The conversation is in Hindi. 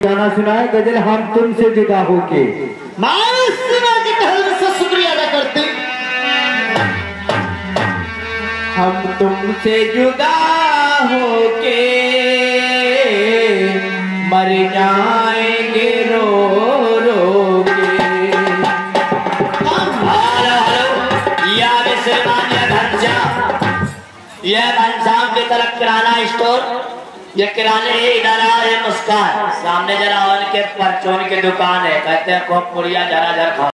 गाना सुनाए, गज़ल हम तुमसे जुदा होके। शुक्रिया अदा करते हम तुमसे जुदा होके मर जाएँगे रो रो के। यह यह घनश्याम की तरफ़ किराना स्टोर। ये किराने ही इधर आ रहे मुस्कान। सामने जरा उनके परचून की दुकान है, कहते हैं खोपुरिया जरा जरा